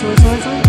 sorry, sorry.